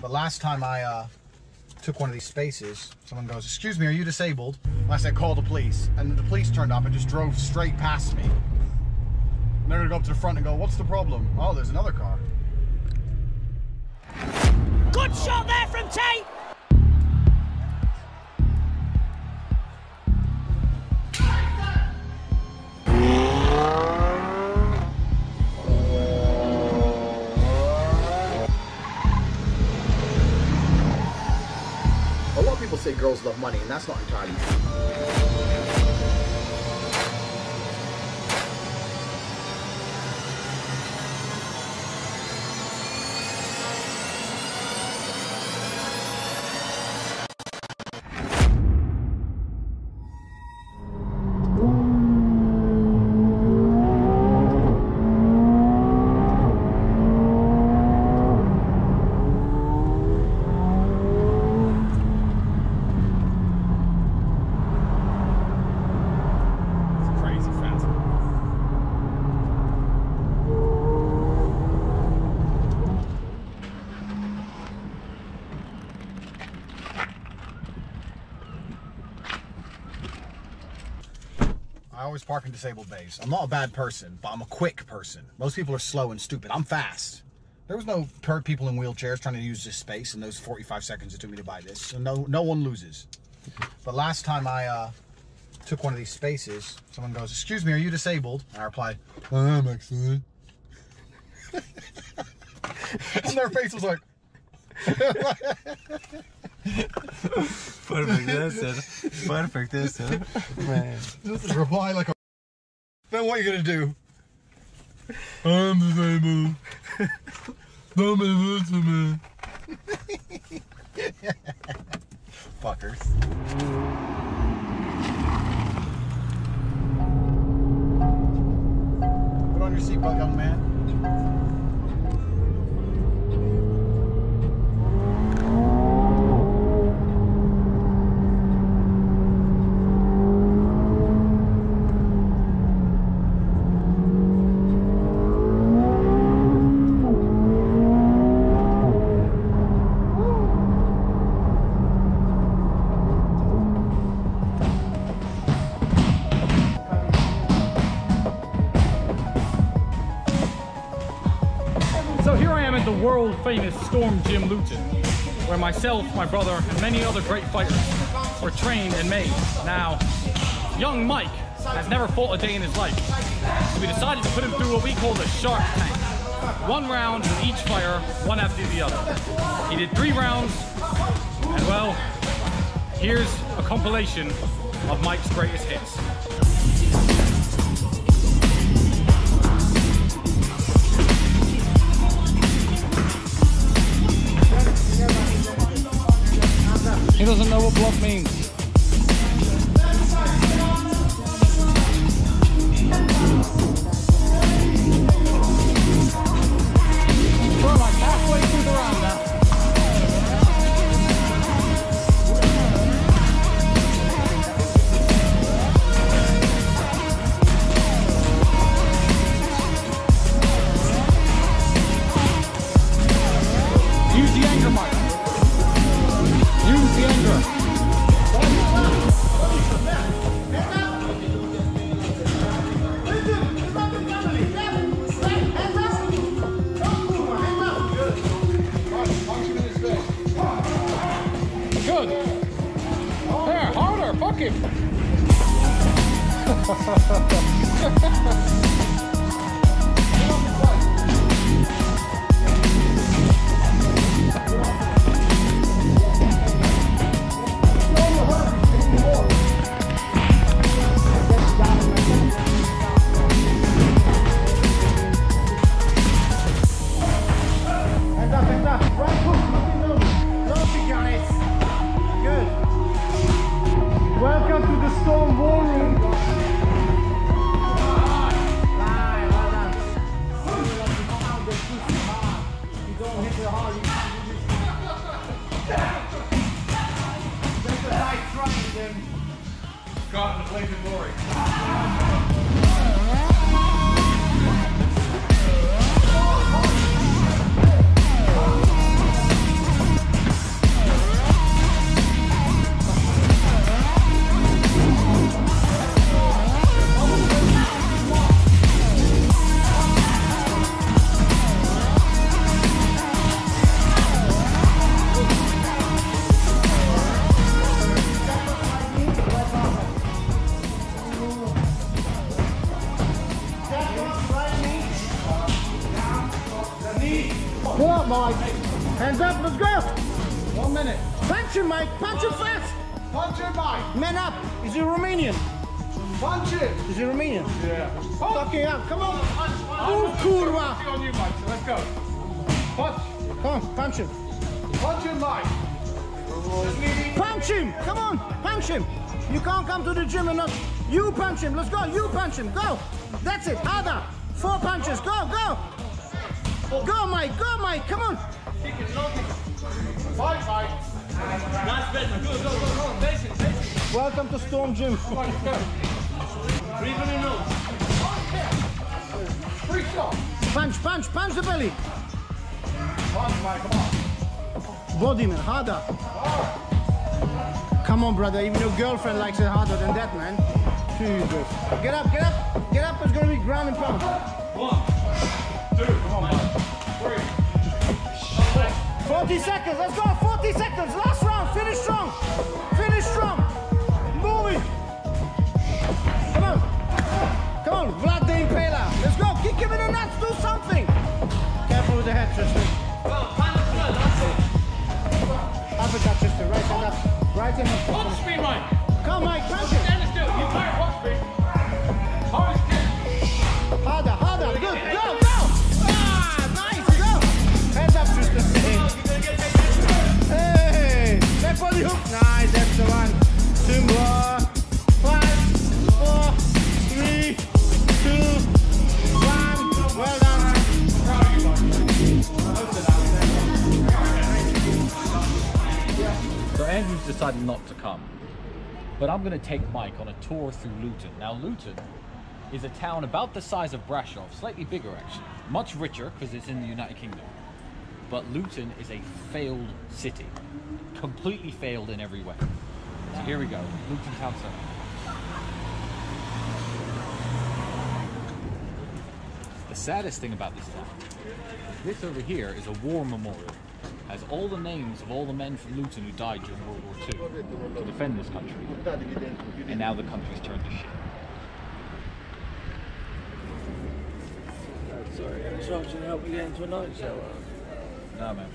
But last time I uh, took one of these spaces, someone goes, "Excuse me, are you disabled?" And I said, "Call the police." And the police turned up and just drove straight past me. And they're gonna go up to the front and go, "What's the problem?" Oh, there's another car. Good shot there from Tate. A lot of people say girls love money, and that's not entirely true. Always park in disabled bays. I'm not a bad person, but I'm a quick person. Most people are slow and stupid. I'm fast. There was no per people in wheelchairs trying to use this space in those 45 seconds it took me to buy this. So no, no one loses. But last time I uh, took one of these spaces, someone goes, "Excuse me, are you disabled?" And I replied, "I am actually." and their face was like, Perfect answer. Perfect answer. Man. Just reply like a. Then what are you gonna do? I'm disabled. Don't be rude to me. Fuckers. Put on your seatbelt, young man. Myself, my brother, and many other great fighters were trained and made. Now, young Mike has never fought a day in his life, so we decided to put him through what we call the shark tank. One round with each fighter, one after the other. He did three rounds, and well, here's a compilation of Mike's greatest hits. He doesn't know what block means. Welcome to the Storm War Room. Go. One minute. Punch him, Mike. Punch him fast. Punch him, Mike. Man up. Is he Romanian? Punch him. Is he Romanian? Yeah. Fucking up. Come on. Move, oh, kurwa. on you, Mike. So let's go. Punch. Come on, punch him. Punch him, Mike. Punch him. Come on, punch him. You can't come to the gym and not. You punch him. Let's go. You punch him. Go. That's it. Harder. Four punches. Go, go. Go, Mike. Go, Mike. Come on. Welcome to Storm Gym. Free shot. Punch, punch, punch the belly. Punch, Mike. Come on. Body man, harder. Come on, brother. Even your girlfriend likes it harder than that, man. Jesus. Get up, get up, get up. It's gonna be ground and pound. One, two, come on. 40 seconds. Let's go. 40 seconds. Last round. Finish strong. Finish strong. Move it. Come on. Come on. Vlad the Impaler. Let's go. Kick him in the nuts. Do something. Careful with the head, Tristan. Uppercut, Tristan. Right hand up. Right hand up. Punch me, Mike. Come, Mike. Punch him. Stand still. You can't punch me. I'm going to take Mike on a tour through Luton. Now, Luton is a town about the size of Brasov, slightly bigger actually. Much richer because it's in the United Kingdom. But Luton is a failed city. Completely failed in every way. So here we go. Luton Town Centre. The saddest thing about this town, this over here is a war memorial. Has all the names of all the men from Luton who died during World War II to defend this country. And now the country's turned to shit. Sorry, so I can help you get into a night shower. No, man.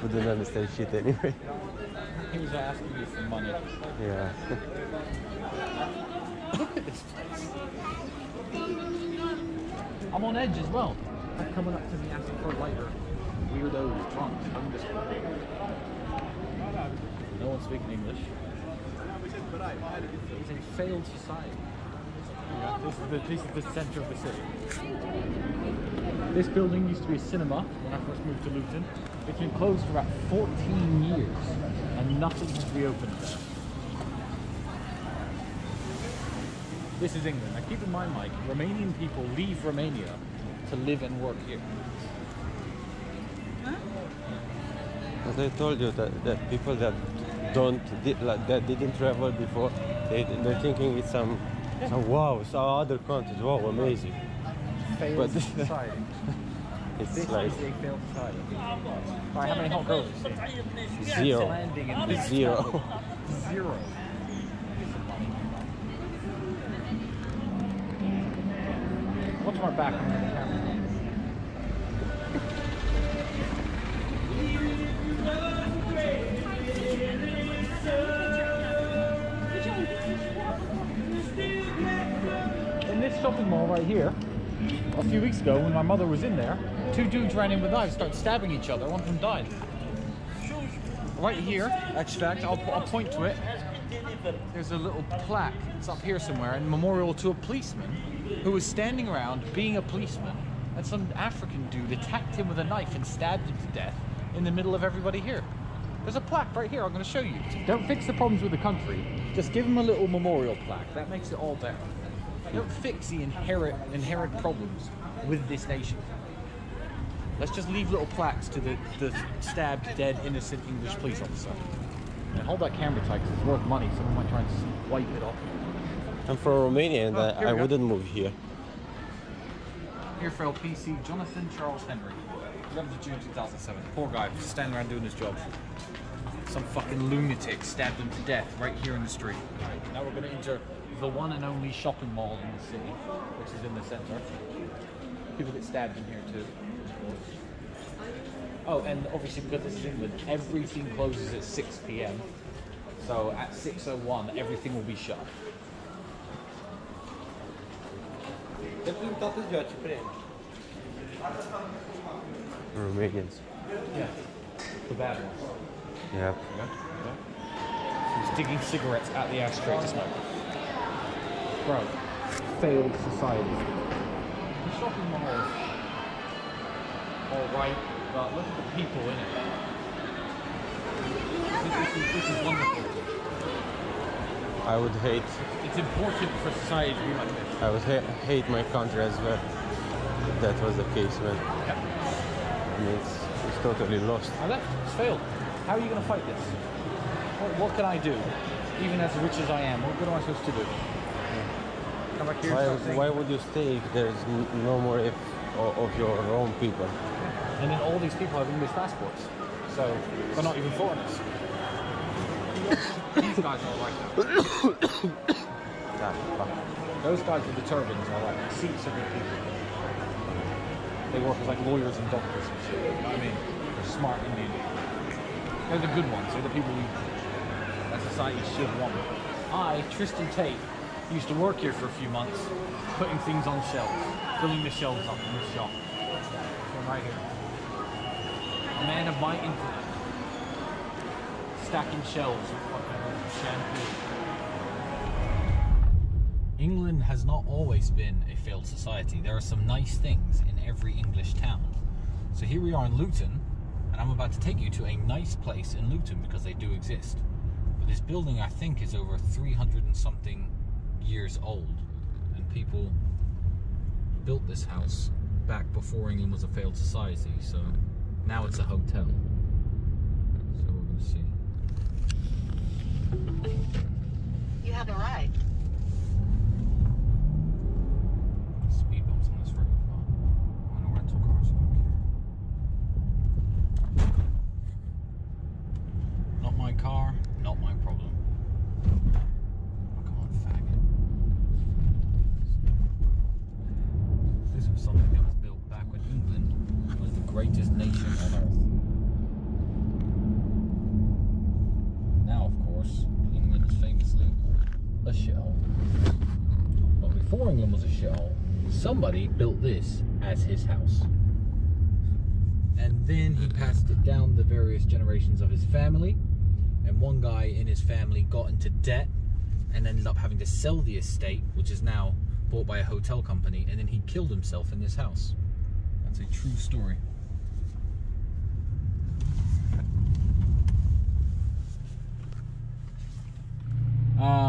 Couldn't understand shit anyway. He was asking me for money. Yeah. Look at this place. I'm on edge as well. They're coming up to me asking for a lighter. Weirdos, drunks, homeless people. No one speaking English. It's a failed society. Yeah, this, is the, this is the centre of the city. This building used to be a cinema when I first moved to Luton. It's been closed for about 14 years and nothing has reopened there. This is England. Now keep in mind, Mike, Romanian people leave Romania to live and work here. As I told you that, that people that don't did, like, that didn't travel before, they they're thinking it's some some wow, some other countries, wow, amazing. Failed But- society. It's This like is a failed society. Alright, how many hot girls you see? zero, Landing zero. Zero. Watch my back shopping mall right here, a few weeks ago when my mother was in there, two dudes ran in with knives, started stabbing each other. One of them died. Right here, fact, I'll, I'll point to it. There's a little plaque. It's up here somewhere, in memorial to a policeman who was standing around being a policeman, and some African dude attacked him with a knife and stabbed him to death in the middle of everybody here. There's a plaque right here. I'm going to show you. Don't fix the problems with the country. Just give him a little memorial plaque. That makes it all better. Don't fix the inherent inherent problems with this nation. Let's just leave little plaques to the, the stabbed, dead, innocent English police officer. And hold that camera tight because it's worth money. Someone might try and wipe it off. I'm from Romania and Oh, I, I wouldn't move here. Here for LPC, Jonathan Charles Henry. 11th of June 2007. Poor guy, just standing around doing his job. Some fucking lunatic stabbed him to death right here in the street. Now we're going to enter the one and only shopping mall in the city, which is in the centre. People get stabbed in here too. Oh, and obviously because this is England, everything closes at 6 p.m. So at 6:01, everything will be shut. Romanians. Yeah. The bad ones. Yeah. He's digging cigarettes at the ashtray to smoke. Bro, failed society. The shopping mall is alright, but look at the people in it. This, this is, this is wonderful. I would hate It's important for society to be like this. I would ha- hate my country as well. If that was the case, man. I mean, it's, it's totally lost. I left. It's failed. How are you going to fight this? What, what can I do? Even as rich as I am, what, what am I supposed to do? Come back here and Why, start saying- why would you stay if there's no more if, of of your own people? And then all these people have English passports. So they're not even foreigners. these guys are like that. Those guys with the turbans are like Sikhs are good people. They work as like lawyers and doctors and shit. You know what I mean? They're smart Indian. They're the good ones. They're the people we, that society should want. I, Tristan Tate, used to work here for a few months, putting things on shelves, filling the shelves up in the shop. So right here. A man of my intellect. Stacking shelves fucking shampoo. England has not always been a failed society. There are some nice things in every English town. So here we are in Luton, and I'm about to take you to a nice place in Luton because they do exist. But this building, I think, is over 300 and something years old, and people built this house back before England was a failed society. So now it's a hotel. So we're going to see. You have arrived. Speed bumps on this road. Well, I know rental cars, so I don't care. Not my car, not my problem. Oh, come on, faggot. This was something that was built back when England was the greatest nation on earth. Now, of course, England is famously a shithole. But before England was a shithole, somebody built this as his house. And then he passed it down the various generations of his family. And one guy in his family got into debt and ended up having to sell the estate, which is now bought by a hotel company. And then he killed himself in this house. That's a true story.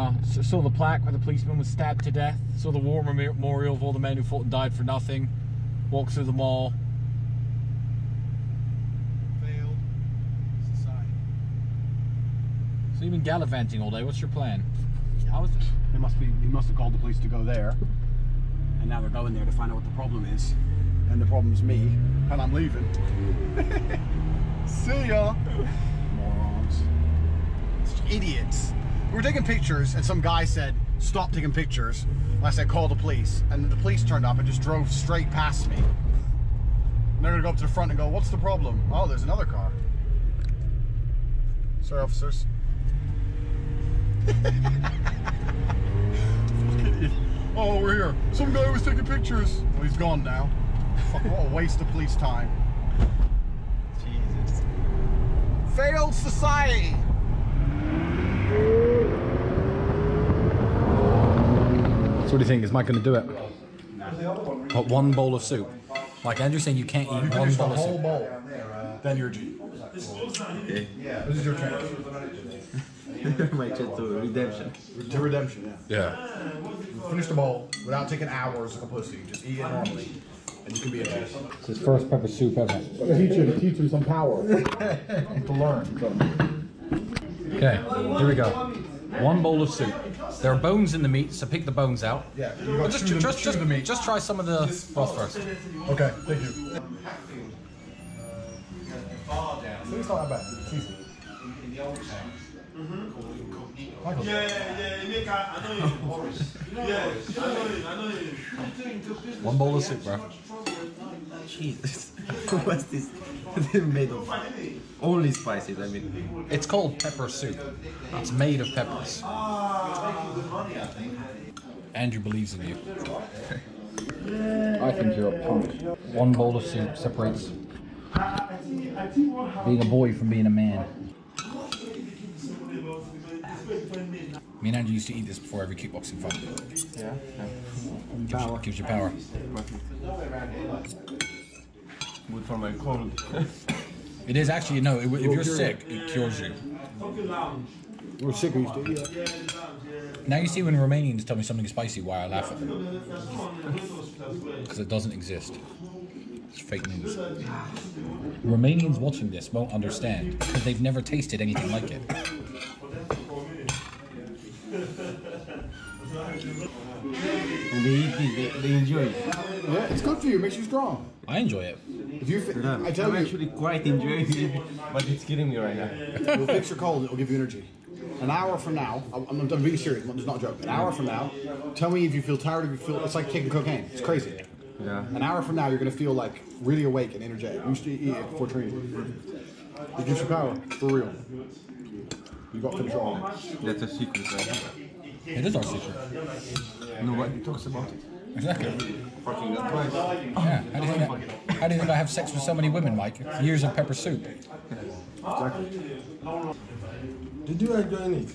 Uh, saw the plaque where the policeman was stabbed to death. Saw the war memorial of all the men who fought and died for nothing. Walked through the mall. Failed society. So you've been gallivanting all day. What's your plan? How was They must be. He must have called the police to go there, and now they're going there to find out what the problem is. And the problem's me, and I'm leaving. See ya, morons. Idiots. We were taking pictures, and some guy said, "Stop taking pictures." And I said, "Call the police," and the police turned up and just drove straight past me. And they're gonna go up to the front and go, "What's the problem?" Oh, there's another car. Sorry, officers. Oh, we're here. Some guy was taking pictures. Well, he's gone now. Fuck, what a waste of police time. Jesus. Failed society. So what do you think? Is Mike going to do it? What, one bowl of soup? Like Andrew's saying, you can't eat one Finish the bowl of whole soup. bowl. Then you're G. This is your chance. My chance to redemption. To redemption, yeah. Yeah. Finish the bowl without taking hours like a pussy. Just eat it normally. And you can be a G. It's his first pepper soup ever. Teach him, teach him some power. to learn. Okay, here we go. One bowl of soup. There are bones in the meat, so pick the bones out. Yeah, you Well, got just, chew the, just, chew just, the meat. just try some of the broth first. Okay, thank you. So it's not that bad. It's easy. Michael. Yeah, yeah, Nick, I, I know you. yeah, I know you, I know you. One bowl of soup, bro. Jesus. What's this? made of only spices, I mean. It's called pepper soup. It's made of peppers. Andrew believes in you. I think you're a punk. One bowl of soup separates being a boy from being a man. Me and Andrew used to eat this before every kickboxing fight. Yeah. Gives you, gives you power. Good for my cold. It is actually no. If you're sick, it cures you. We're sick. We used to eat that. Now you see when Romanians tell me something spicy, why I laugh at them. Because it doesn't exist. It's fake news. Romanians watching this won't understand because they've never tasted anything like it. And they eat it, they, they enjoy it. Yeah, it's good for you. It makes you strong. I enjoy it. If you, fi- Yeah. I tell I'm you, actually quite enjoying it, but it's killing me right now. It'll fix your cold. It'll give you energy. An hour from now, I'm, I'm, I'm being serious. It's not a joke. An hour from now, tell me if you feel tired. If you feel, it's like taking cocaine. It's crazy. Yeah. An hour from now, you're gonna feel like really awake and energetic. You should eat it before training. It gives you power for real. You got control. That's a secret, right? It is our secret. Nobody talks about it. Exactly. Fucking advice. Oh, yeah. How do you think? I, how do you think I have sex with so many women, Mike? Years of pepper soup. Exactly. Did you enjoy it?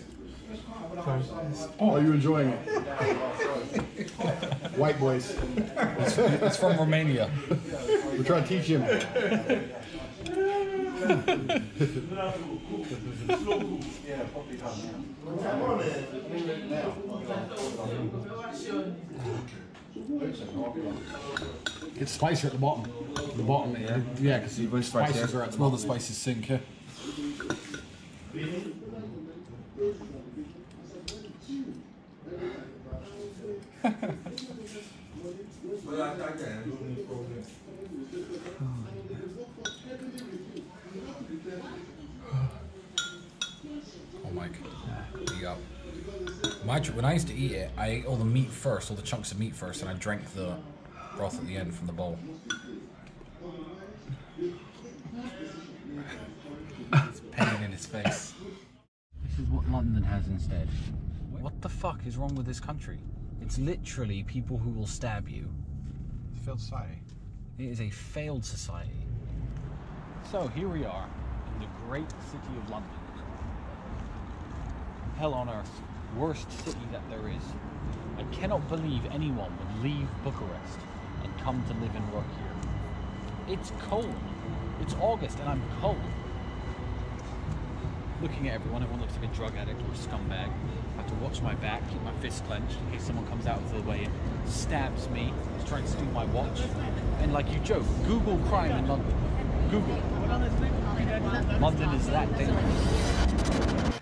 Oh, Are you enjoying it? White boys. It's from Romania. We're trying to teach him. It's spicier at the bottom. The bottom, yeah, yeah, because the Even spices spicier. are at the Smell the bottom. spices sink. Yeah. My, when I used to eat it, I ate all the meat first, all the chunks of meat first, and I drank the broth at the end from the bowl. it's pain in his face. This is what London has instead. What the fuck is wrong with this country? It's literally people who will stab you. It's a failed society. It is a failed society. So here we are in the great city of London. Hell on earth, worst city that there is. I cannot believe anyone would leave Bucharest and come to live and work here. It's cold. It's August and I'm cold. Looking at everyone, everyone looks like a drug addict or a scumbag. I have to watch my back, keep my fist clenched in case someone comes out of the way and stabs me, is trying to steal my watch. And like you joke, Google crime in London. Google. London is that dangerous.